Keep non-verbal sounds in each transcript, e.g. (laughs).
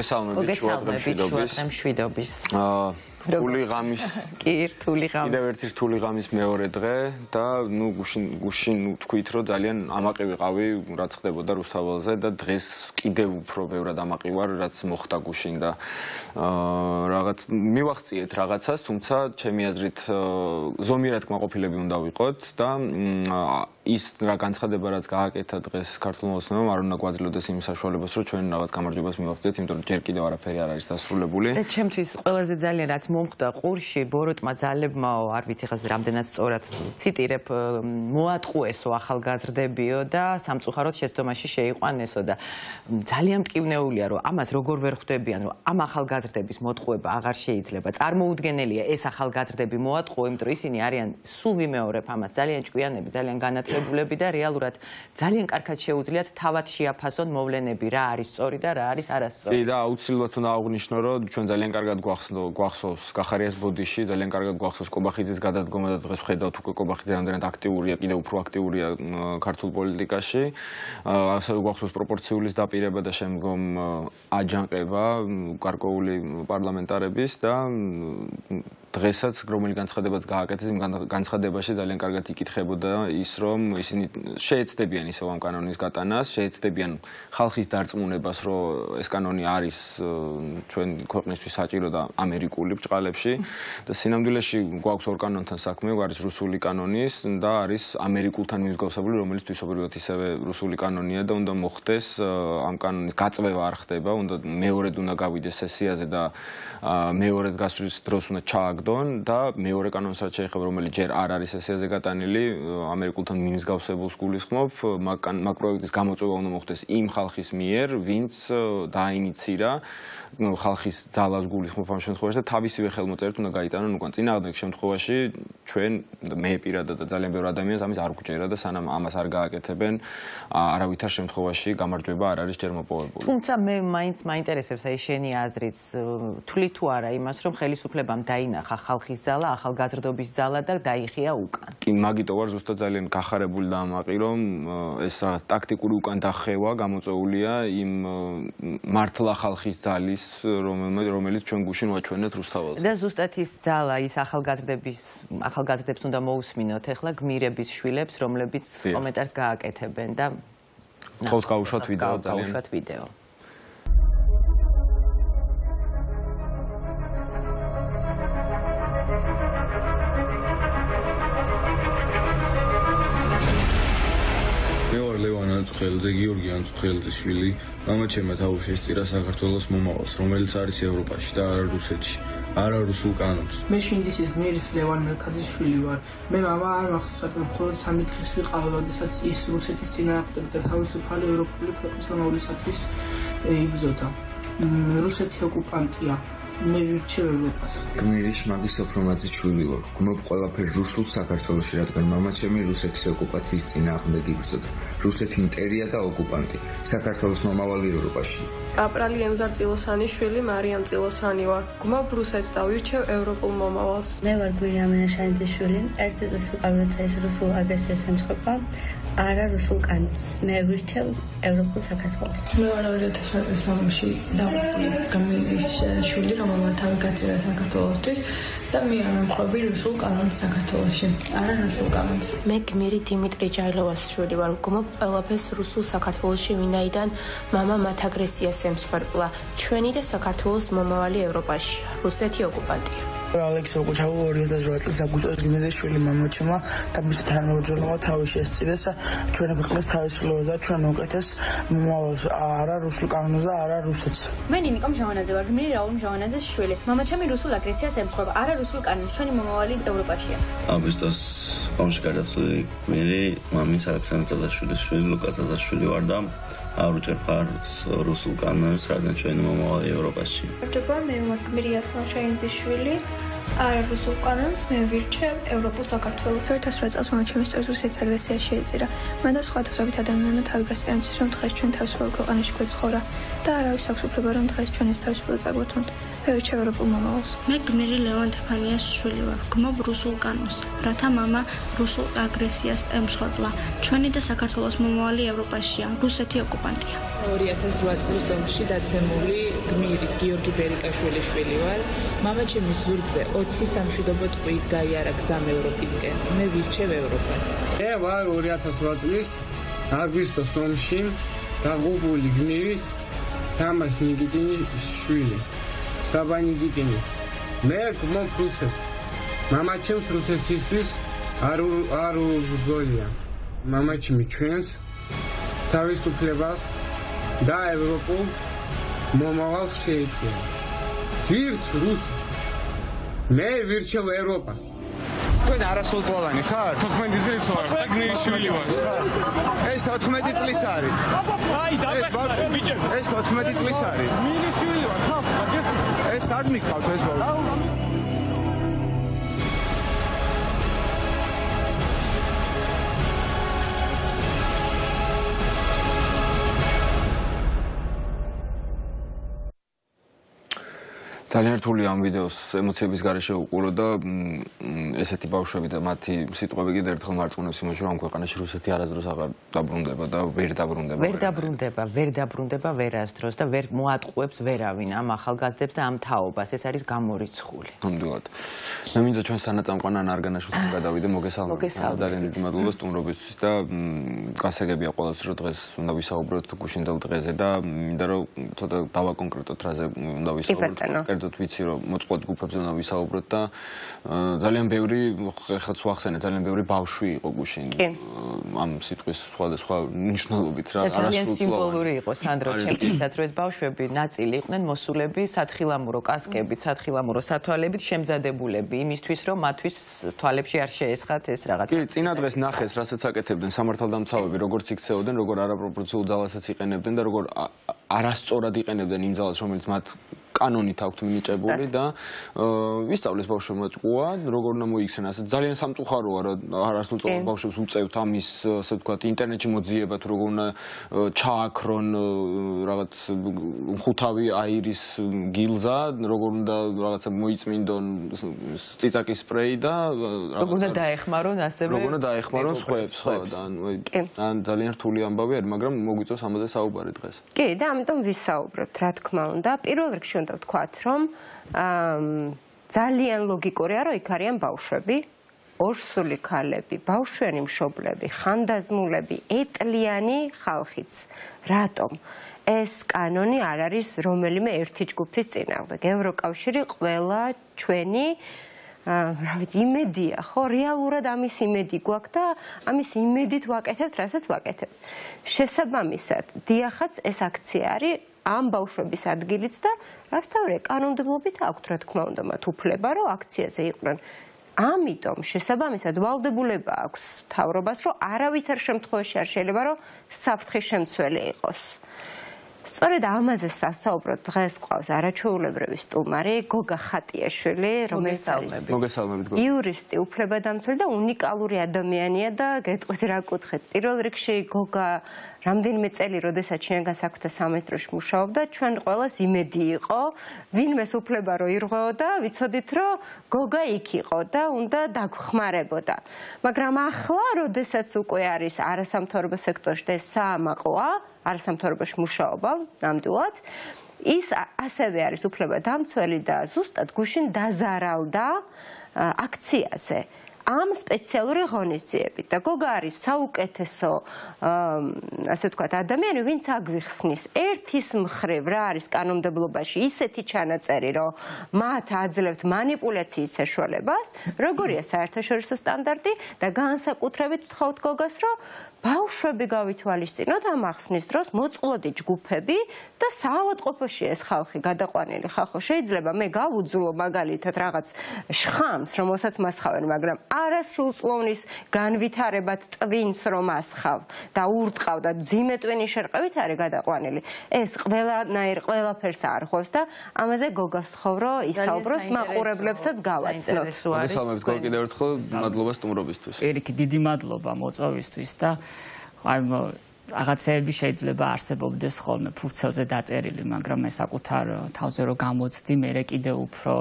მოგესალმებით შუადღემშვიდობის. მშვიდობის. აა რთული ღამის (laughs) კი რთული ღამის კიდევ ერთი რთული ღამის მეორე დღე და ნუ გუშინ გუშინ თქვით რომ ძალიან ამაყი ვიყავი რაც ხდებოდა რუსთაველზე და დღეს კიდევ უფრო ბევრად ამაყი ვარ რაც მოხდა გუშინ და აა რაღაც მივახციეთ რაღაცას თუმცა ჩემი აზრით ზომიერად კმაყოფილები უნდა ვიყოთ და ის რა განცხადება რაც გააკეთა დღეს ქართულ მოსნომ არ უნდა გვაძლევდეს იმ საშუალებას რომ ჩვენ რაღაც გამარჯვებას მივახციეთ იმიტომ რომ ჯერ კიდევ არაფერი არ არის დასრულებული. და ჩემთვის ყველაზე ძალიან რაც მომხდა ყურში ბოროტმა ძალებმაო არ ვიცი ხას რამდენად სწორად ციტირებ მოატყუესო ახალგაზრდებიო და სამწუხაროდ შეცდომაში შეიყვანესო და ძალიან მტკივნეულია რომ ამას როგორ ვერ ხვდებიან რომ ამ ახალგაზრდების მოტყუება აღარ შეიძლება. წარმოუდგენელია ეს ახალგაზრდები მოატყუო იმიტომ რომ ისინი არიან სულ ვიმეორებ ამას ძალიან ჭკვიანები ძალიან განათლებულები და რეალურად ძალიან კარგად შეუძლიათ თავად შეაფასონ მოვლენები რა არის სწორი და რა არის არასწორი. კი და აუცილებლად უნდა აღვნიშნო რომ ჩვენ ძალიან კარგად გვახსნო გვახსოვს კახარიას ბოდიში ძალიან კარგად გვახსოვს კობახიძის გადადგომა და დღეს ხედავთ უკვე კობახიძე რამდენად აქტიურია კიდევ უფრო აქტიურია ქართულ პოლიტიკაში. ასევე გვახსოვს პროპორციulis დაპირება და შემდგომ აჯანყება გარკვეული პარლამენტარების და დღესაც რომელი განცხადებაც გააკეთეს იმ განცხადებაში ძალიან კარგად იკითხებოდა ის რომ ისინი შეეცდებიან ისევ ამ კანონის გატანას, შეეცდებიან ხალხის დარწმუნებას, რომ ეს კანონი არის ჩვენ ქვეყნისთვის საჭირო და ამერიკული ბრჭყალებში და სინამდვილეში გვაქვს ორ კანონთან საქმე, არის რუსული კანონის და არის ამერიკულთან მიმსგავსებული, რომელიც თვისობრივად ისევე რუსული კანონია და უნდა მოხდეს ამ კანონის გაწევა არ ხდება, უნდა მეორედ უნდა გავიდეს სესიაზე და მეორედ გასვლის დროს უნდა ჩააგ ნაკდონ და მეორე კანონსაც შეეხება რომელიც ჯერ არ არის ესეზე გატანილი ამერიკულთან მიმსგავსებულს გულისხმობ მაგ პროექტის გამოწვევა უნდა მოხდეს იმ ხალხის მიერ ვინც დაინიცირა ხალხის ძალას გულისხმობ ამ შემთხვევაში და თავისივე ხელმოწერით უნდა გაიტანონ უკან. წინააღმდეგ შემთხვევაში ჩვენ მე პირადად და ძალიან ბევრი ადამიანს ამის არ გჭირა და სანამ ამას არ გააკეთებენ არავითარ შემთხვევაში გამარჯვება არ არის ჯერ მოპოვებული. თუმცა მე მაინც მაინტერესებს აი შენი აზრიც თვლი თუ არა იმას რომ ხელისუფლებამ დაინახა ახლა ხალხის ძალა, ახალგაზრდობის ძალა და დაიხია უკან. კი, მაგიტო ვარ ზუსტად ძალიან გახარებული და ამაყი, რომ ეს რაღაც ტაქტიკური უკან დახევა გამოწეულია იმ მართლა ხალხის ძალის, რომელიც ჩვენ გუშინ ვაჩვენეთ რუსთაველს. და ზუსტად ის ძალა, ის ახალგაზრდების, ახალგაზრდებს უნდა მოусმინოთ ახლა გმირების შვილებს, რომლებიც კომენტარს გააკეთებენ და ხოლმე გავუშვათ ვიდეო ძალიან. გავუშვათ ვიდეო. ანწუხელძე გიორგი ანწუხელძის შვილი მამაჩემმა თავი შესწირა საქართველოს მომავალს რომელიც არის ევროპაში და არა რუსეთში არა რუსულ კანონს. მე შინდისის გმირის ლევან მელქაძის შვილი ვარ. მე მამა არ მახსოვს რომ მხოლოდ სამი დღის ვიყავ როდესაც ის რუსეთის წინააღმდეგ და თავისუფალი ევროპული ქვეყნის მომავლისათვის იბრძოდა. რუსეთი ოკუპანტია მე ვირჩევ ევროპას. გმირის მაგის სოფრომაძის შვილი ვარ. გმობ ყველაფერი რუსულ საქართველოში, რადგან მამაჩემი რუსეთის ოკუპაციის წინააღმდეგ იბრძოდა. რუსეთი იმპერია და ოკუპანტი. საქართველოს მომავალი ევროპაში. კაპრალი ემზარწილოსანის შვილი მარიამ წილოსანი ვარ. გმობ რუსეთს და ვირჩევ ევროპულ მომავალს. მე ვარ გვირა მინაშანიძის შვილი. ერთ წელს ვიყავ როცა ეს რუსულ აგრესიას ემსხვერპლა. არა რუსულ კანონს. მე ვირჩევ ევროპულ საქართველოს. მე ვარ 2011 წელს და გამილის შვილი რომ მამა თავი გაწირა საქართველოსთვის და მე არ ამხობი რუსულ კანონს საქართველოში. არა რუსულ კანონს. მე გმირი დიმიტრი ჯაილოვას შვილი ვარ. ვგმობ ყველაფერს რუსულ საქართველოში, ვინაიდან მამა მათ აგრესიას ემსხვერპლა. ჩვენი და საქართველოს მომავალი ევროპაში. რუსეთი ოკუპანტია. ალექს როკუჩავო 2008 წელს აგვისტოს გიმნაზიაში მამაჩემა და მისი თანამებრძოლმა თავი შესწირეს. ჩვენ ქვეყნის თავისუფლებას და ჩვენ უკეთეს მომავალს არა რუსულ კანონზე არა რუსეთს. მე ნინიკომ ჟავანაძე ვარ მე რაულ ჟავანაძეს შვილი. მამაჩემი რუსულ აგრესიას ემსხვერპა არა რუსულ კანონს. ჩვენი მომავალი ევროპაშია აგვისტოს ხომში გადაცვლილი მე მამის ალექსანდრე წაზაშვილის შვილი ლუკა წაზაშვილი ვარ და ავრუჭერ ხარ რუსულ კანონს რადგან ჩვენი მომავალი ევროპაში ჯობა მე ვარ გმირი ასლან შაინძის შვილი არა რუსულ კანონს მე ვირჩევ ევროპულ საქართველოს. 2008 წელს მომჩემის რუსეთის აგრესია შეეწირა. მან და სხვა თასობით ადამიანმა თავი გასწრებისთვის რომ დღეს ჩვენ თავისუფალ ქვეყანაში გვეცხოვრა და არავის აქვს უფლება რომ დღეს ჩვენ ეს თავისუფლება წაგვეთმოთ. მე ვირჩევ ევროპულ მომავალს. მე გმირი ლევან თეფანიას შვილი ვარ. გმობ რუსულ კანონს, რათა мама რუსულ აგრესიას ემსხვერპლა. ჩვენი და საქართველოს მომავალი ევროპაშია. რუსეთი ოკუპანტია. 2008 წლის ომში დაცემული გმირის გიორგი ბერიკაშვილის შვილი ვარ. мама ჩემის ზურგზე 20 სამშვიდობო ტყვით გაიარა გზამ ევროპისკენ. მე ვირჩევ ევროპას. მე ვარ 2008 წლის აგვისტოს ომში დაღუპული გმირის თამას ნიგიტინის შვილი. საბანიკიტინი. მე გმობ რუსებს. მამაჩემს რუსეთისთვის არ არ უგოლია. მამაჩემი ჩვენს თავისუფლებას და ევროპულ მომავალს შეეცია. ძირს რუსი. მე ვირჩევ ევროპას. თქვენ არასრულწლოვანი ხარ? 14 წლის ვარ და გმირიშვილი ვარ. ეს 14 წლის არის. აი, დაბა, ბიჭო, ეს 14 წლის არის. გმირიშვილი ვარ, ხარ? ეს არ მიყავთ ეს ბავშვი ძალიან რთული ამ ვიდეოს ემოციების გარეშე უყურო და ესეთი ბავშვები და მათი სიტყვები კიდე ერთხელ მარწმუნებს იმაში რომ ქვეყანაში რუსეთი არასდროს აღარ დაბრუნდება და ვერ დაბრუნდება. ვერ დაბრუნდება, ვერ დაბრუნდება ვერასდროს და ვერ მოატყუებს ვერავინ ამ ახალგაზრდებს და ამ თაობას. ეს არის გამორიცხული. ნამდვილად. მე მინდა ჩვენს თანაწამყვან არგანაშვილთან გადავიდე მოგესალმებით. ძალიან დიდი მადლობა სტუმრობისთვის და გასაგებია ყოველს რომ დღეს უნდა ვისაუბროთ გუშინდელ დღეზე და მინდა რომ ცოტა დავაკონკრეტოთ რაზე უნდა ვისაუბროთ. კერძოდ ვიცი რომ მოწყობილ ჯგუფებზე უნდა ვისაუბროთ და ძალიან ბევრი ხალხს ვახსენე ძალიან ბევრი ბავშვი იყო გუშინ ამ სიტყვის სხვადასხვა მნიშვნელობით რა ძალიან სიმბოლური იყო სანდრო ჩემთვისაც რომ ეს ბავშვები ნაწილი იყვნენ მოსულები სათხილამურო კასკებით სათხილამურო სათვალებით შემზადებულები იმისთვის რომ მათთვის თვალებში არ შეესხათ ეს რაღაცა კი წინა დღეს ნახეს რასაც აკეთებდნენ სამართალდამცავები როგორც იქცეოდნენ როგორ არაპროპორციულ ძალასაც იყენებდნენ და როგორ არასწორად იყენებდნენ იმ ძალას რომელიც მათ კანონით აქვთ მინიჭებული და ვისწავლეს ბავშვებმა ჭკუა, როგორ უნდა მოიქცენ ასე. ძალიან სამწუხაროა რა არასრულწლოვან ბავშვებს უწევთ ამის ასე ვთქვათ ინტერნეტში მოძიება თუ როგორ უნდა ჩააქრონ რაღაც ხუთავი აირის გილზა, როგორ უნდა რაღაცა მოიწმინდონ ციცაკის სპრეი და როგორ უნდა დაეხმარონ ასევე როგორ უნდა დაეხმარონ სხვებს ხო და ან ძალიან რთული ამბავი არის, მაგრამ მოგვიწევს ამაზე საუბარი დღეს. კი და ამიტომ ვისაუბრებთ რა თქმა უნდა. პირველ რიგში უნდა ვთქვათ, რომ ძალიან ლოგიკურია, რომ იქ არიან ბავშვები, ორსული ქალები, ბავშვიანი მშობლები, ხანდაზმულები, ეტლიანი ხალხიც. რატომ? ეს კანონი არ არის რომელიმე ერთი ჯგუფის წინააღმდეგ. ევროკავშირი ყველა ჩვენი რა ვიცი, იმედია, ხო, რეალურად ამის იმედი გვაქვს და ამის იმედით ვაკეთებთ, რასაც ვაკეთებთ. შესაბამისად, დიახაც ეს აქცია არის ამ ბავშვების ადგილიც და რასთავრე კანონმდებლობით აქვთ რა თქმა უნდა მათ უფლება რომ აქციაზე იყვნენ. ამიტომ შესაბამისად ვალდებულება აქვს თავრობას რომ არავითარ შემთხვევაში არ შეიძლება რომ საფრთხის შემცველი იყოს სწორედ ამაზე სასაუბროთ დღეს ყავს არაჩვეულებრივი სტუმარი გოგა ხატიაშვილი რომელიც არის მოგესალმებით გოგა იურისტი უფლებადამცველი და უნიკალური ადამიანია და გეტყვით რა კუთხეთ პირველ რიგში გოგა რამდენიმე წელი, როდესაც შენგან საქმეთა სამეცტროში მუშაობდა, ჩვენ ყოველას იმედი იყო, ვინმეს უფლება რო ირღვეოდა, ვიცოდით, რომ გოგა იქ იყო და უნდა დაგხმარებოდა. მაგრამ ახლა, როდესაც უკვე არის არასამთავრობო სექტორში და საამაყოა, არასამთავრობოში მუშაობა ნამდვილად. ის ასევე არის უფლება დამცველი და ზუსტად გუშინ დაზარალდა აქციაზე. ამ სპეციალური ღონისძიებით. და გოგა არის საუკეთესო ასე ვთქვათ ადამიანი ვინც აგვიხსნის ერთის მხრივ რა არის კანონმდებლობაში ისეთი ჩანაწერი რომ მათ აძლევთ манипуляციის ეშველებას როგორია საერთაშორისო სტანდარტი და განსაკუთრებით ვთხოვთ გოგას რომ ბავშვები გავითვალისწინოთ ამ ახსნის დროს მოწყვლოდი ჯგუფები და საავადმყოფოში ეს ხალხი გადაყვანილი. ხალხო შეიძლება მე გავუძლო მაგალითად რაღაც შხამს რომელსაც მასხავენ მაგრამ არასრულწლოვნის განვითარებად ტვინს რომ ასხავ და ურტყავ და ძიმეტვენი შერყევით არის გადაყვანილი. ეს ყველანაირ ყველაფერს არხოს და ამაზე გოგას ხოვრო ისაუბროს მაყურებლებსაც გავაცნოთ მოგესალმებით გოგო კიდევ ერთხელ მადლობა სტუმრობისთვის. ერიკი დიდი მადლობა მოწვევისთვის და აი რაღაცეები შეიძლება არსებობდეს ხოლმე ფურცელზე დაწერილი, მაგრამ მე საკუთარ თავზე რო გამოცდი, მე კიდე უფრო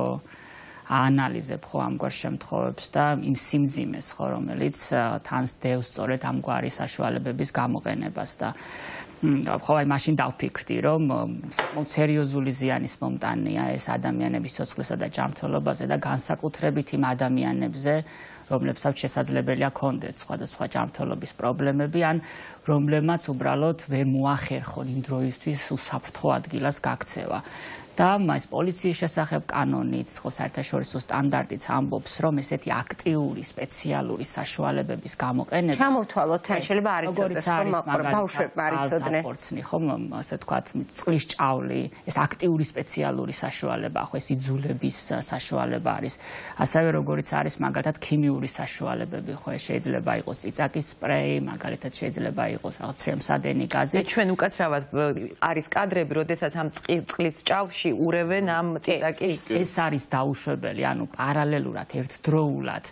აანალიზებ ხო ამგვარ შემთხვევებს და იმ სიმძიმეს ხო რომელიც თანს დევს სწორედ ამგვარი საშუალებების გამოყენებას და ხო აი მაშინ დავფიქრდი რომ საკმაოდ სერიოზული ზიანის მომტანია ეს ადამიანების სოციალისა და ჯანმრთელობაზე და განსაკუთრებით იმ ადამიანებზე რომლებსაც შესაძლებელია კონდეთ სხვადასხვა ჯანმრთელობის პრობლემები ან რომლებმაც უბრალოდ ვერ მოახერხონ იმ დროისთვის უსაფრთხო ადგილას გაქცევა. და მას პოლიციის შესახებ კანონიც, ხო საერთაშორისო სტანდარტიც ამბობს, რომ ესეთი აქტიური სპეციალური საშუალებების გამოყენება ჩამოვთვალოთ, თან შეიძლება არ იცოდეს, რომ ბავშვებმა არ იცოდნენ. ხორცნი, ხო, ასე თქვა, წყლის ჭავლი, ეს აქტიური სპეციალური საშუალება, ხო ეს იძულების საშუალება არის. ასევე როგორიც არის მაგალითად ქიმიური საშუალებები, ხო შეიძლება იყოს ციცაკის სპრეი, მაგალითად შეიძლება იყოს რაღაც ცემსადენი გაზი. ჩვენ უკაცრავად არის კადრები, როდესაც ამ წყლის ჯგუფში ურევენ ამ წიწაკის ეს არის დაუშვებელი ანუ პარალელურად ერთდროულად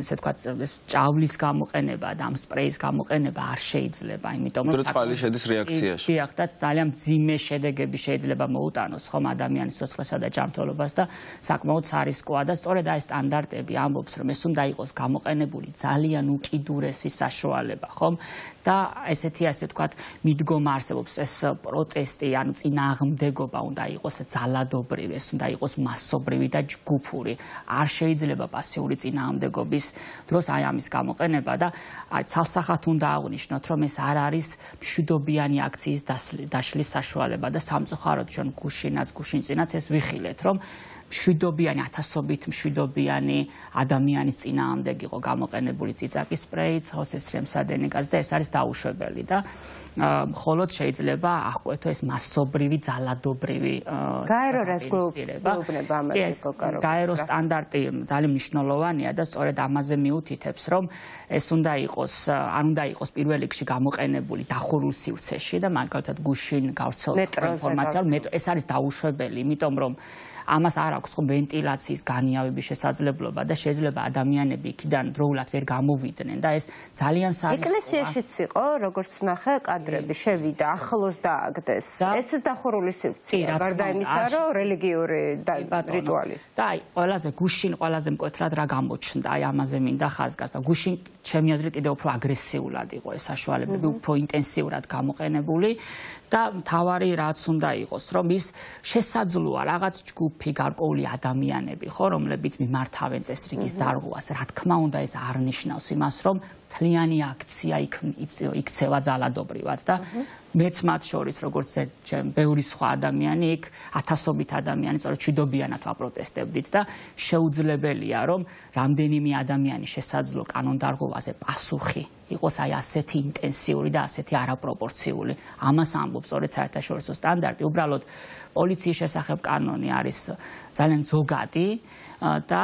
ესე თქვა ეს ჭავლის გამოყენება და ამ სპრეის გამოყენება არ შეიძლება იმიტომ რომ წყალი შედის რეაქციაში დიახ და ძალიან ძიმე შედეგები შეიძლება მოუტანოს ხომ ადამიანის სოცხლესა და ჯანმრთელობას და საკმაოდ სარისკოა და სწორედ აი სტანდარტები ამბობს რომ ეს უნდა იყოს გამოყენებული ძალიან უკიდურესი საშუალება ხომ და ესეთი ასე თქვა მიდგომა არსებობს ეს პროტესტი ანუ წინააღმდეგობა უნდა იყოს ძალადობრივი, ეს უნდა იყოს მასობრივი და ჯგუფური. არ შეიძლება პასიური წინააღმდეგობის დროს აი ამის გამოყენება და აი ცალსახად უნდა აღნიშნოთ, რომ ეს არ არის მშვიდობიანი აქციის დაშლის საშუალება და სამწუხაროდ ჩვენ გუშინაც გუშინწინაც ეს ვიხილეთ, რომ მშვიდობიანი ათასობით მშვიდობიანი ადამიანის წინააღმდეგ იყო გამოყენებული ციცაკის სპრეიც, ჰოსესრემსადენი გაზ და ეს არის დაუშვებელი და მხოლოდ შეიძლება აღკვეთო ეს მასობრივი ძალადობრივი გაერო რას გვეუბნება ამაზე კოკარო გაერო სტანდარტი ძალიან მნიშვნელოვანია და სწორედ ამაზე მიუთითებს რომ ეს უნდა იყოს არ უნდა იყოს პირველ რიგში გამოყენებული დახურულ სივრცეში და მაგალითად გუშინ გავრცელებული ინფორმაცია ეს არის დაუშვებელი იმიტომ რომ ამას არ აქვს ხო ვენტილაციის განიავების შესაძლებლობა და შეიძლება ადამიანები იქიდან დროულად ვერ გამოვიდნენ და ეს ძალიან სარისკოა. ეკლესიაშიც იყო, როგორც ნახე, კადრები შევიდა, ახლოს დააგდეს. ესეც დახურული სივრცეა, გარდა იმისა, რომ რელიგიური რიტუალის. და აი, ყველაზე გუშინ ყველაზე მკვეთრად რა გამოჩნდა, აი ამაზე მინდა ხაზგასმა. გუშინ ჩემი აზრით კიდევ უფრო აგრესიულად იყო ეს საშუალებები, უფრო ინტენსიურად გამოყენებული და თავარი რაც უნდა იყოს, რომ ის შესაძლოა რაღაც ჯგუფი გარკვეული ადამიანები, ხო, რომლებიც მიმართავენ წესრიგის დარღვევას, რა თქმა უნდა ეს არ ნიშნავს იმას, რომ თლიანი აქცია იქცევა ძალადობრივად და მეც მათ შორის როგორც ჩემ ბევრი სხვა ადამიანი იქ ათასობით ადამიანი სწორედ ჩვიდობიანად ვაპროტესტებდით და შეუძლებელია რომ რამდენიმე ადამიანი შესაძლო კანონდარღვევაზე პასუხი იყოს აი ასეთი ინტენსიური და ასეთი არაპროპორციული. ამას ამბობს სწორედ საერთაშორისო სტანდარტი. უბრალოდ პოლიციის შესახებ კანონი არის ძალიან ზოგადი და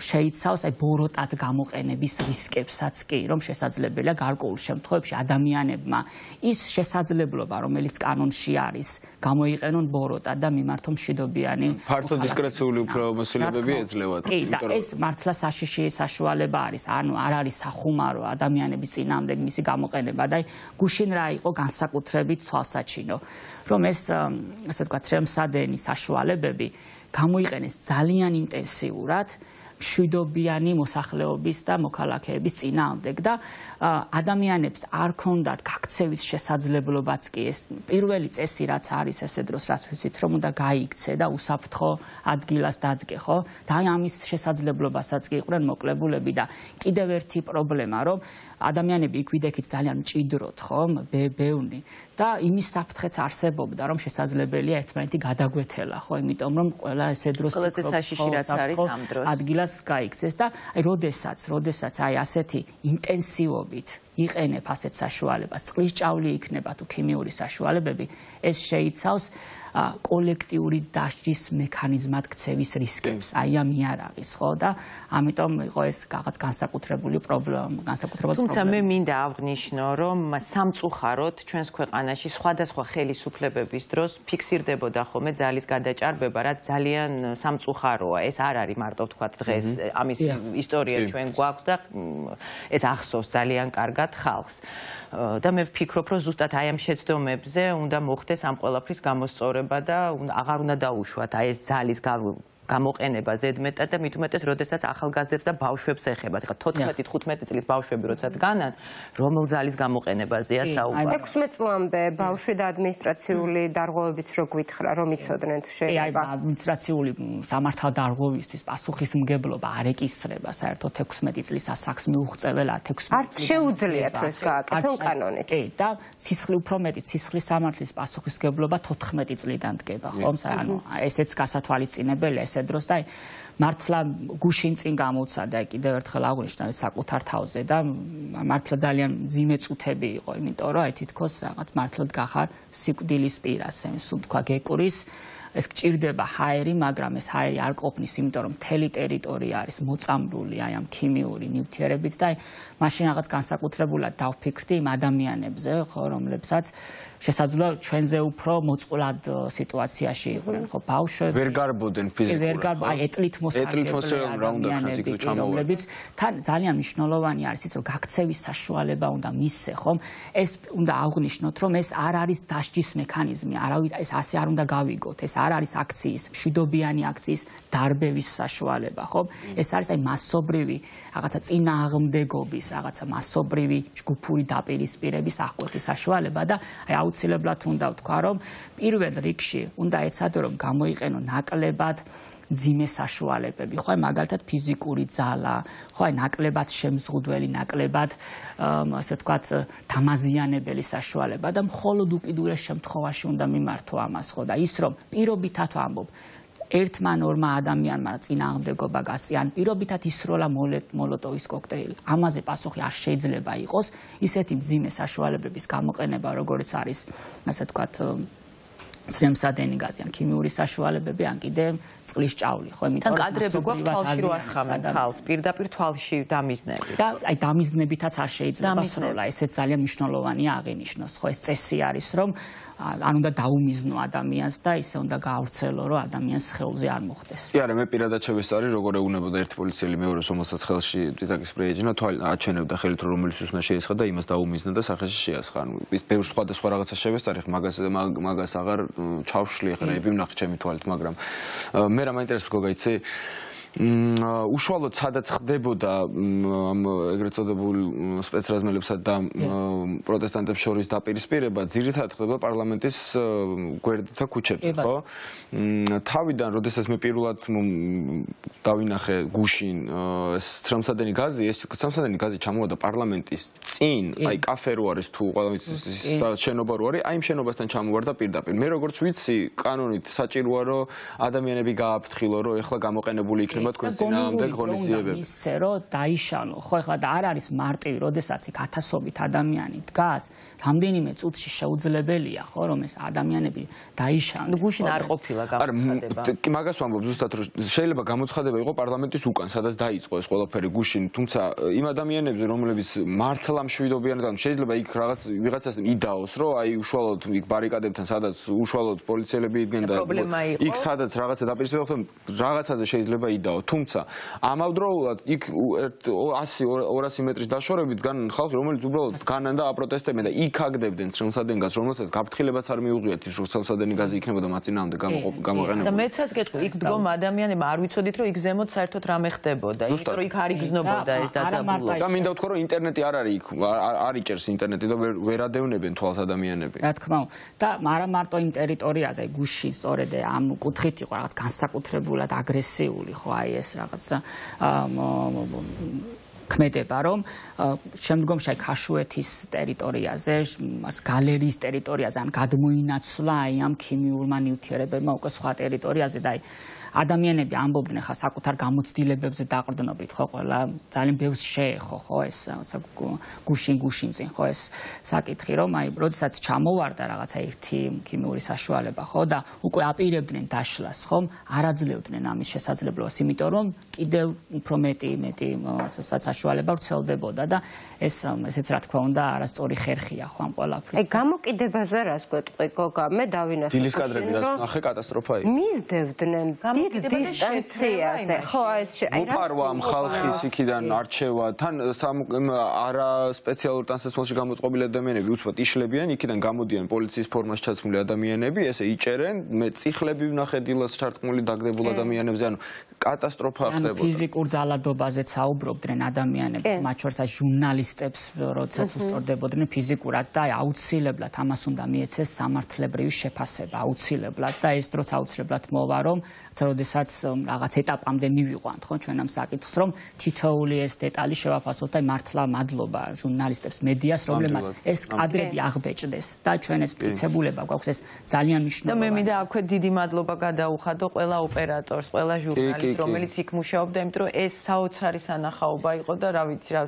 შეიცავს აი ბოროტად გამოყენების რისკებსაც კი რომ შესაძლებელია გარკვეულ შემთხვევებში ადამიანებმა ის შესაძლებლობა რომელიც კანონში არის გამოიყენონ ბოროტად და მიმართონ მშვიდობიანი ფართო დისკრეციული უფლებამოსილებები ეძლევათ კი და ეს მართლა საშიში საშუალება არის ანუ არ არის სახუმარო ადამიანების წინამდებ მისი გამოყენება და აი გუშინ რა იყო განსაკუთრებით თვალსაჩინო რომ ეს ასე ვთქვათ შემსადენი საშუალებები გამოიყენეს ძალიან ინტენსიურად მშვიდობიანი მოსახლეობის და მოქალაქეების წინააღმდეგ და ადამიანებს არ ქონდათ გაქცევის შესაძლებლობაც კი ეს პირველი წესი რაც არის ესე დროს რაც ვიცით რომ უნდა გაიქცე და უსაფრთხო ადგილას დადგე ხო? და აი ამის შესაძლებლობასაც კი იყვნენ მოკლებულები და კიდევ ერთი პრობლემა რომ ადამიანები იქ ვიდექით ძალიან მჭიდროდ ხო ბევნი და იმის საფრთხეც არსებობდა რომ შესაძლებელია ერთმანეთი გადაგვეთელა ხო? იმიტომ რომ ყველა ესე დროს ყველაზე საშიში რაც არის ამ დროს კვირას გაიქცეს და აი როდესაც, როდესაც აი ასეთი ინტენსივობით იყენებ ასეთ საშუალებას, წყლის ჭავლი იქნება თუ ქიმიური საშუალებები, ეს შეიცავს კოლექტიური დასჯის მექანიზმად ქცევის რისკებს. აი ამ იარაღის, ხო და ამიტომ იყო ეს რაღაც განსაკუთრებული პრობლემა, განსაკუთრებული პრობლემა. თუმცა მე მინდა აღვნიშნო, რომ სამწუხაროდ ჩვენს ქვეყანაში სხვადასხვა ხელისუფლებების დროს ფიქსირდებოდა ხოლმე ძალის გადაჭარბება, რაც ძალიან სამწუხაროა. ეს არ არის მარტო თქვა დღეს ამის ისტორია ჩვენ გვაქვს და ეს ახსოვს ძალიან კარგად ხალხს. და მე ვფიქრობ, რომ ზუსტად აი ამ შეცდომებზე უნდა მოხდეს ამ ყველაფრის გამოსწორება და აღარ უნდა დაუშვათ აი ეს ძალის გამოყენება ზედმეტად და მით უმეტეს, როდესაც ახალგაზრდებს და ბავშვებს ეხება. ხა 14-15 წლის ბავშვები როცა დგანან, რომელ ძალის გამოყენებაზეა საუბარი? 16 წლამდე ბავშვი და ადმინისტრაციული დარღვევებიც რო გვითხრა, რომ იცოდნენ შეიძლება. აი, ადმინისტრაციული სამართალ დარღვევისთვის პასუხისმგებლობა არ ეკისრება საერთოდ 16 წლის ასაკს მიუღწეველა 16 არც შეუძლიათ ეს გააკეთონ კანონით. კი, და სისხლი უფრო მეტი სისხლის სამართლის პასუხისმგებლობა 14 წლიდან დგება, ხომ? ანუ ესეც გასათვალისწინებელია ეს ისე დროს და აი მართლა გუშინ წინ გამოცადა კიდევ ერთხელ აღვნიშნავ საკუთარ თავზე და მართლა ძალიან ძიმე წუთები იყო იმიტომ რომ აი თითქოს რაღაც მართლად გახარ სიკვდილის პირას ეს თქვა გეკურის ეს გჭირდება ჰაერი, მაგრამ ეს ჰაერი არ ყოფნის, იმიტომ რომ მთელი ტერიტორია არის მოწამლული აი ამ ქიმიური ნივთიერებით და აი მაშინ რაღაც განსაკუთრებულად დავფიქრდი იმ ადამიანებზე, ხო, რომლებსაც შესაძლოა ჩვენზე უფრო მოწყვლად სიტუაციაში იყვნენ, ხო, ბავშვები. ვერ გარბოდენ ფიზიკურად. ვერ გარბ, აი ეტლით იქ ჩამოვარდეთ. თან ძალიან მნიშვნელოვანი არის ის, რომ გაქცევის საშუალება უნდა მისცე, ხომ? ეს უნდა აღვნიშნოთ, რომ ეს არ არის დასჯის მექანიზმი, არავით ეს ასე არ უნდა გავიგოთ, ეს არ არის აქციის, მშვიდობიანი აქციის დარბევის საშუალება, ხო? ეს არის აი მასობრივი რაღაცა წინააღმდეგობის, რაღაცა მასობრივი ჯგუფური დაპირისპირების აღკვეთის საშუალება და აი აუცილებლად უნდა ვთქვა, რომ პირველ რიგში უნდა ეცადო რომ გამოიყენო ნაკლებად ძიმე საშუალებები, ხო მაგალითად ფიზიკური ძალა, ხო აი ნაკლებად შემზღუდველი, ნაკლებად ასე ვთქვათ დამაზიანებელი საშუალება და მხოლოდ უკიდურეს შემთხვევაში უნდა მიმართო ამას, ხო და ის რომ პირობითად ვამბობ ერთმა ნორმა ადამიანმა წინააღმდეგობა გასიან პირობითად ისროლა მოლოტოვის კოქტეილი. ამაზე პასუხი არ შეიძლება იყოს ისეთი მძიმე საშუალებების გამოყენება, როგორც არის, ასე ვთქვათ, ცრემსადენი გაზი ან ქიმიური საშუალებები ან კიდე წყლის ჭავლი ხო იმიტომ რომ კადრები გვაქვს თვალში რო ასხამენ თავს პირდაპირ თვალში დამიზნები. და აი დამიზნებითაც არ შეიძლება სროლა ესეც ძალიან მნიშვნელოვანია აღინიშნოს ხო ეს წესი არის რომ არ უნდა დაუმიზნო ადამიანს და ისე უნდა გაავრცელო რომ ადამიანს ხელზე არ მოხდეს. კი არა მე პირადად შევესწარი როგორ ეუნებოდა ერთ პოლიციელი მეორე რომელსაც ხელში წიწაკის სპრეი ეჯინა თვალი აჩენებდა ხელით რომ რომელიც უნდა შეესხა და იმას დაუმიზნა და სახეში შეასხა. ანუ ბევრ სხვადასხვა რაღაცა შევესწარი ხ მაგას მაგას აღარ ჩავშლი ხა ნები ვნახე ჩემი თვალით მაგრამ მე რა მაინტერესებს გოგაიცი უშუალოდ სადაც ხდებოდა ამ ეგრეთ წოდებულ სპეცრაზმელებსა და პროტესტანტებს შორის დაპირისპირება, ძირითადად ხდება პარლამენტის გვერდითა ქუჩებზე, ხო? თავიდან, როდესაც მე პირველად დავინახე გუშინ ეს ცრემსადენი გაზი, ეს ცრემსადენი გაზი ჩამოვიდა პარლამენტის წინ, აი კაფე რო არის თუ ყველა ვიცი შენობა რო არის, აი იმ შენობასთან ჩამოვარდა პირდაპირ. მე როგორც ვიცი, კანონით საჭიროა რომ ადამიანები გააფრთხილო, რომ ეხლა გამოყენებული იქნება იქნება თქვენ წინააღმდეგ ღონისძიებები. ისე რომ დაიშალო, ხო ეხლა და არ არის მარტივი, როდესაც იქ ათასობით ადამიანი დგას, რამდენიმე წუთში შეუძლებელია, ხო, რომ ეს ადამიანები დაიშალონ. ნუ გუშინ არ ყოფილა გამოცხადება. კი, მაგას ვამბობ ზუსტად, რომ შეიძლება გამოცხადება იყოს პარლამენტის უკან, სადაც დაიწყო ეს ყველაფერი გუშინ, თუმცა იმ ადამიანებზე, რომლებიც მართლა მშვიდობიან და შეიძლება იქ რაღაც ვიღაცას იდაოს, რომ აი უშუალოდ იქ ბარიკადებთან, სადაც უშუალოდ პოლიციელები იდგნენ და იქ სადაც რაღაცა დაპირისპირება ხომ რაღაცაზე შეიძლება იდაოს. გადაო. თუმცა ამავდროულად იქ 100-200 მეტრის დაშორებით განან ხალხი, რომელიც უბრალოდ განან და აპროტესტებენ და იქ აგდებდნენ ცრემსადენგას, რომელსაც გაფრთხილებაც არ მიუღიათ, ის ცრემსადენი გაზი იქნებოდა მაწინაამდე გამოყენებული. და მეცაც გეტყვი, იქ დგომ ადამიანები, არ ვიცოდით, რომ იქ ზემოთ საერთოდ რამე ხდებოდა, იმიტომ რომ იქ არ იგზნობოდა ეს დაძაბულობა. და მინდა ვთქვა, რომ ინტერნეტი არ არის იქ, არ იჭერს ინტერნეტი და ვერ ადევნებენ თვალს ადამიანები. რა თქმა უნდა. და არა მარტო იმ ტერიტორიაზე, გუში, სწორედ ამ კუთხით იყო რაღაც განსაკუთრებულად აგრესიული, ხო, აი ეს რაღაცა ქმედება, რომ შემდგომში აი ქაშუეთის ტერიტორიაზე, მას გალერიის ტერიტორიაზე ან გადმოინაცვლა აი ამ ქიმიურმა ნივთიერებებმა უკვე სხვა ტერიტორიაზე და აი ადამიანები ამბობდნენ ხა საკუთარ გამოცდილებებზე დაყრდნობით ხო ყველა ძალიან ბევრს შეეხო ხო ეს რაცა გუშინ გუშინ წინ ხო ეს საკითხი რომ აი როდესაც ჩამოვარდა რაღაცა ერთი ქიმიური საშუალება ხო და უკვე აპირებდნენ დაშლას ხო არაძლევდნენ ამის შესაძლებლობას იმიტომ რომ კიდევ უფრო მეტი მეტი საშუალება ვრცელდებოდა და ეს ესეც რა თქმა უნდა არასწორი ხერხია ხო ამ ყველაფრის აი გამოკიდებაზე რას გვეტყვი გოგა? მე დავინახე დილის კადრები რაც ნახე კატასტროფა იყო მისდევდნენ დიდ დისტანციაზე ხო ეს აი რა უპარვა ამ ხალხის იქიდან არჩევა. თან არა სპეციალურ ტრანსპორტში გამოწყობილი ადამიანები უცბად იშლებიან იქიდან გამოდიან პოლიციის ფორმაში ჩაცმული ადამიანები ესე იჭერენ მე წიხლები ვნახე დილას ჩარტყმული დაგდებულ ადამიანებზე. ანუ კატასტროფა ხდებოდა ანუ ფიზიკურ ძალადობაზეც საუბრობდნენ ადამიანები. მათ შორს აი ჟურნალისტებს როდესაც უსწორდებოდნენ ფიზიკურად და აი აუცილებლად ამას უნდა მიეცეს სამართლებრივი შეფასება. აუცილებლად და ეს დროც აუცილებლად მოვა რომ როდესაც რაღაც ეტაპამდე მივიყვანთ ხო ჩვენ ამ საკითხს რომ თითოეული ეს დეტალი შევაფასოთ და მართლა მადლობა ჟურნალისტებს მედიას რომლებმაც ეს კადრები აღბეჭდეს და ჩვენ ეს მტკიცებულება გვაქვს ეს ძალიან მნიშვნელოვანია და მე მინდა აქვე დიდი მადლობა გადაუხადო ყველა ოპერატორს ყველა ჟურნალისტს რომელიც იქ მუშაობდა იმიტომ რომ ეს საოცარი სანახაობა იყო და რა ვიცი რა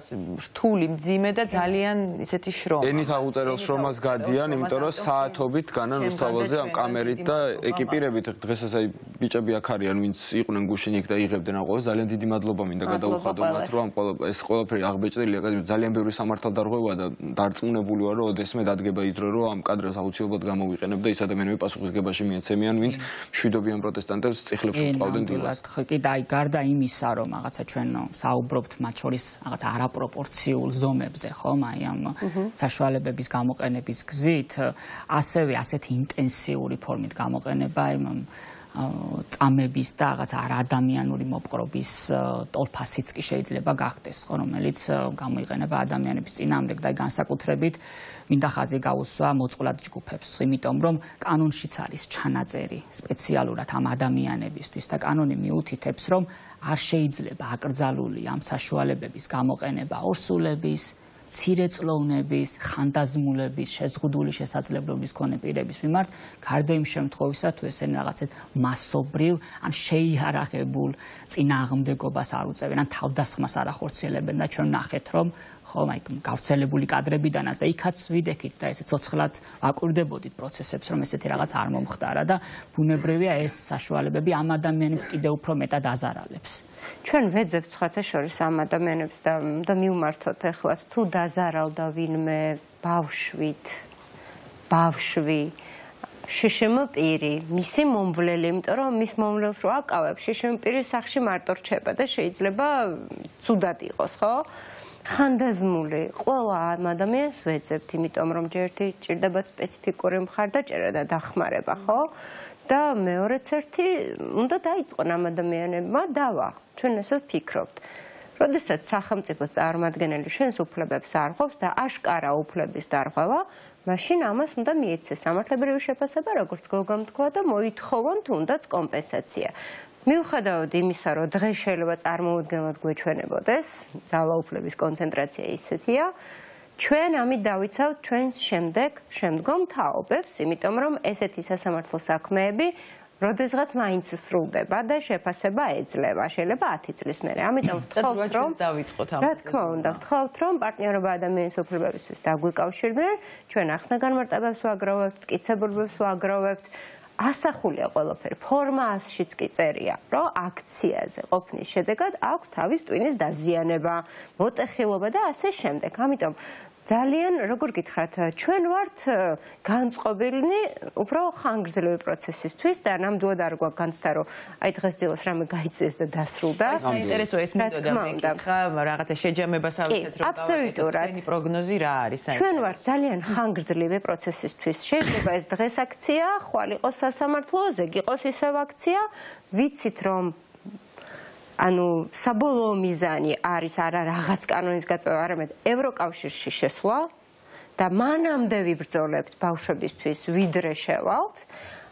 რთული მძიმე და ძალიან ისეთი შრომა. ენით აღუწერელ შრომას გადიან იმიტომ რომ საათობით განან უსთავაზე ამ კამერით და ეკიპირებით დღესაც აი ბიჭები აქ არიან ვინც იყვნენ გუშინ იქ და იღებდნენ ამ ყოველს ძალიან დიდი მადლობა მინდა გადაუხადო მათ რომ ამ ყველა ეს ყველაფერი აღბეჭდილია ძალიან ბევრი სამართალდარღვევა და დარწმუნებული ვარ რომ ოდესმე დადგება ის დრო რომ ამ კადრებს აუცილებლად გამოვიყენებ და ის ადამიანები პასუხისგებაში მიეცემიან ვინც მშვიდობიან პროტესტანტებს წიხლებს უწყავდნენ დილას. კი და აი გარდა იმისა რომ რაღაცა ჩვენ საუბრობთ მათ შორის რაღაცა არაპროპორციულ ზომებზე ხომ აი ამ საშუალებების გამოყენების გზით ასევე ასეთი ინტენსიური ფორმით გამოყენება აი წამების და რაღაც არაადამიანური მოპყრობის ტოლფასიც კი შეიძლება გახდეს, ხო, რომელიც გამოიყენება ადამიანების წინააღმდეგ და განსაკუთრებით მინდა ხაზი გაუსვა მოწყვლად ჯგუფებს, იმიტომ რომ კანონშიც არის ჩანაწერი სპეციალურად ამ ადამიანებისთვის და კანონი მიუთითებს, რომ არ შეიძლება აკრძალული ამ საშუალებების გამოყენება ორსულების ცირეწლოვნების, ხანდაზმულების, შეზღუდული შესაძლებლობის მქონე პირების მიმართ, გარდა იმ შემთხვევისა, თუ ესენი რაღაცეთ მასობრივ ან შეიარაღებულ წინააღმდეგობას არ უწევენ, ან თავდასხმას არ ახორციელებენ და ჩვენ ნახეთ, რომ ხომ აი გავრცელებული კადრებიდანაც და იქაც ვიდექით და ესე ცოცხლად აკვირდებოდით პროცესებს, რომ ესეთი რაღაც არ მომხდარა და ბუნებრივია ეს საშუალებები ამ ადამიანებს კიდევ უფრო მეტად აზარალებს. ჩვენ ვეძებთ სხვათა შორის ამ ადამიანებს და და მიუმართოთ ეხლას. თუ დაზარავდა ვინმე ბავშვით ბავშვი შშმ პირი მისი მომვლელი იმიტომ რომ მის მომვლელს რო აკავებ შშმ პირი სახში მარტო რჩება და შეიძლება ცუდად იყოს ხო? ხანდაზმული ყველა ამ ადამიანს ვეძებთ იმიტომ რომ ჯერ ერთი ჭირდება სპეციფიკური მხარდაჭერა და დახმარება ხო და მეორეც ერთი უნდა დაიწყონ ამ ადამიანებმა დავა. ჩვენ ესე ვფიქრობთ. როდესაც სახელმწიფო წარმომადგენელი შენს უფლებებს არღვევს და აშკარა უფლების დარღვევა, მაშინ ამას უნდა მიეცეს სამართლებრივი შეფასება, როგორც გოგამ თქვა და მოითხოვონ თუნდაც კომპენსაცია. მიუხედავად იმისა, რომ დღეს შეიძლება წარმოუდგენლად გვეჩვენებოდეს, ძალაუფლების კონცენტრაცია ისეთია, ჩვენ ამით დავიცავთ ჩვენს შემდეგ შემდგომ თაობებს, იმიტომ რომ ესეთი სასამართლო საქმეები როდესღაც მაინც სრულდება და შეფასება ეძლევა, შეიძლება 10 წლის მერე. ამიტომ ვთხოვთ, რომ დავიწყოთ ამ. რა თქმა უნდა, ვთხოვთ, რომ პარტნიორობა ადამიანის უფლებებისთვის დაგვიკავშირდნენ, ჩვენ ახსნაგანმარტებებს ვაგროვებთ, კიცებულებს ვაგროვებთ. ასახულია ყველაფერი. ფორმა 100-შიც კი წერია, რომ აქციაზე ყოფნის შედეგად აქვს თავის ტვინის დაზიანება, მოტეხილობა და ასე შემდეგ. ამიტომ ძალიან როგორ გითხრათ ჩვენ ვართ განწყობილნი უფრო ხანგრძლივი პროცესისთვის და ნამდვილად არ გვაქვს განცდა რომ აი დღეს დილას რამე გაიწეს და დასრულდა. საინტერესო ეს მინდოდა მეკითხა რაღაცა შეჯამებას ავიცეთ რომ აბსოლუტურად. პროგნოზი რა არის საინტერესო ჩვენ ვართ ძალიან ხანგრძლივი პროცესისთვის. შეიძლება ეს დღეს აქცია ხვალ იყოს სასამართლო ზეგი იყოს ისევ აქცია. ვიცით რომ ანუ საბოლოო მიზანი არის არა რაღაც კანონის გაწევა, არამედ ევროკავშირში შესვლა და მანამდე ვიბრძოლებთ ბავშვებისთვის ვიდრე შევალთ.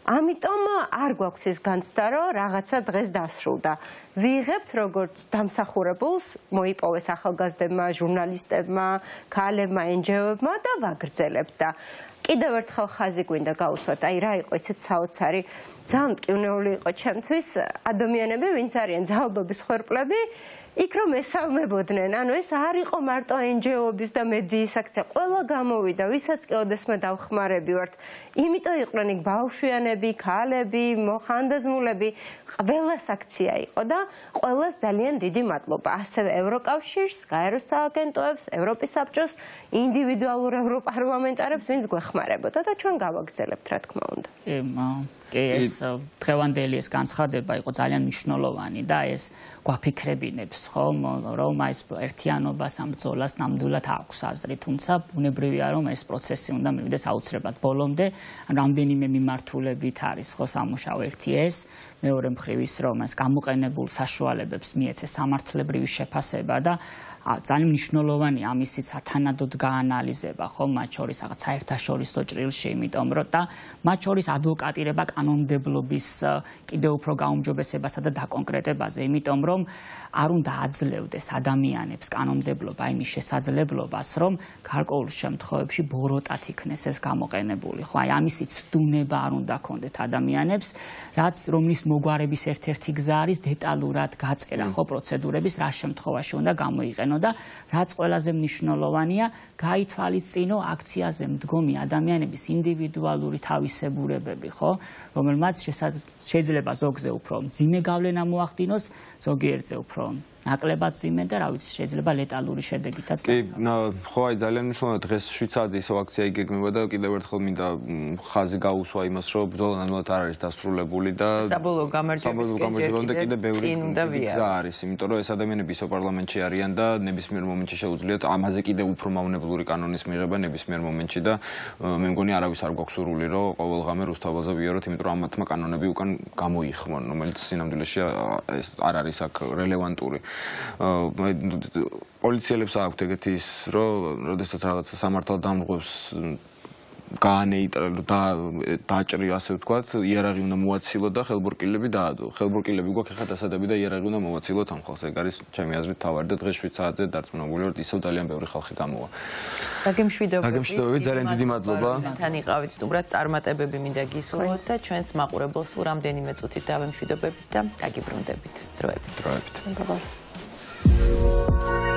ამიტომ არ გვაქვს ეს განცდა, რომ რაღაცა დღეს დასრულდა. ვიღებთ როგორც დამსახურებულს, მოიპოვეს ახალგაზრდებმა, ჟურნალისტებმა, ქალებმა, NGO-ებმა და ვაგრძელებთ და კიდევ ერთხელ ხაზი გვინდა გაუსვათ, აი რა იყო იცით საოცარი, ძალიან მტკივნეული იყო ჩემთვის. ადამიანები, ვინც არიან ძალადობის ხერპლები, იქ რომ ესალმებოდნენ, ანუ ეს არ იყო მარტო NGO-ების და მედიის აქცია, ყველა გამოვიდა, ვისაც კი ოდესმე დავხმარები ვართ. იმიტომ იყვნენ იქ ბავშვიანები, ქალები, მოხანდაზმულები, ყველას აქცია იყო და ყველას ძალიან დიდი მადლობა. ასევე ევროკავშირს, გაეროს სააგენტოებს, ევროპის საბჭოს, ინდივიდუალურ ევროპარლამენტარებს, ვინც გვეხმარებოდა და ჩვენ გავაგრძელებთ, რა თქმა უნდა. კი, ეს დღევანდელი ეს განცხადება იყო ძალიან მნიშვნელოვანი და ეს გვაფიქრებინებს, ხომ, რომ ეს ერთიანობას ამ ბრძოლას ნამდვილად აქვს აზრი, თუმცა ბუნებრივია, რომ ეს პროცესი უნდა მივიდეს აუცილებლად ბოლომდე, რამდენიმე მიმართულებით არის ხო სამუშაო ერთი ეს, მეორე მხრივ ის, რომ ეს გამოყენებულ საშუალებებს მიეცეს სამართლებრივი შეფასება და ძალიან მნიშვნელოვანი ამისი სათანადოდ გაანალიზება, ხო, მათ შორის რაღაც საერთაშორისო ჭრილში, იმიტომ რომ და მათ შორის ადვოკატირება კანონმდებლობის კიდევ უფრო გაუმჯობესებასა და დაკონკრეტებაზე, იმიტომ რომ არ უნდა აძლევდეს ადამიანებს კანონმდებლობა იმის შესაძლებლობას, რომ გარკვეულ შემთხვევებში ბოროტად იქნეს ეს გამოყენებული, ხო, აი ამისი ცდუნება არ უნდა ქონდეთ ადამიანებს, რაც რომლის მოგვარების ერთ-ერთი გზა არის დეტალურად გაწერა, ხო, პროცედურების რა შემთხვევაში უნდა გამოიყენო და რაც ყველაზე მნიშვნელოვანია, გაითვალისწინო აქციაზე მდგომი ადამიანების ინდივიდუალური თავისებურებები, ხო? რომელმაც შეიძლება ზოგზე უფრო ძიმე გავლენა მოახდინოს, ზოგიერთზე უფრო ნაკლებად ძიმე და რა ვიცი შეიძლება ლეტალური შედეგითაც კი ხო აი ძალიან მნიშვნელოვანია დღეს შვიცარიის ისო აქცია იგეგმება და კიდევ ერთხელ მინდა ხაზი გაუსვა იმას რომ ბრძოლა ნამდვილად არ არის დასრულებული და საბოლოო გამარჯვებისკენ კიდე ბევრი გზა არის იმიტომ რომ ეს ადამიანები ისო პარლამენტში არიან და ნებისმიერ მომენტში შეუძლიათ ამაზე კიდე უფრო მავნებლური კანონის მიღება ნებისმიერ მომენტში და მე მგონი არავის არ გვაქვს სურვილი რომ ყოველღამე რუსთავაზე ვიაროთ იმიტომ რომ ამათმა კანონები უკან გამოიხმონ რომელიც სინამდვილეში ეს არ არის აქ რელევანტური პოლიციელებს აქვთ ეგეთი ის, რომ როდესაც რაღაც სამართალ დამღებს გაანეიტრალო და დაჭრი ასე ვთქვათ, იერარქი უნდა მოაცილო და ხელბურკილები დაადო. ხელბურკილები გვაქვს ახლა დასადები და იერარქი უნდა მოაცილოთ ამ ხალხს. ეგ არის ჩემი აზრით თავარი და დღეს 7 საათზე დარწმუნებული ვარ, ისევ ძალიან ბევრი ხალხი გამოვა. დაგემშვიდობები. დაგემშვიდობები, ძალიან დიდი მადლობა. თან იყავით სტუმრად წარმატებები მინდა გისურვოთ და ჩვენს მაყურებელს ურამდენიმე წუთით დავემშვიდობებით და დაგიბრუნდებით. დროებით. დროებით. მადლობა. Thank you.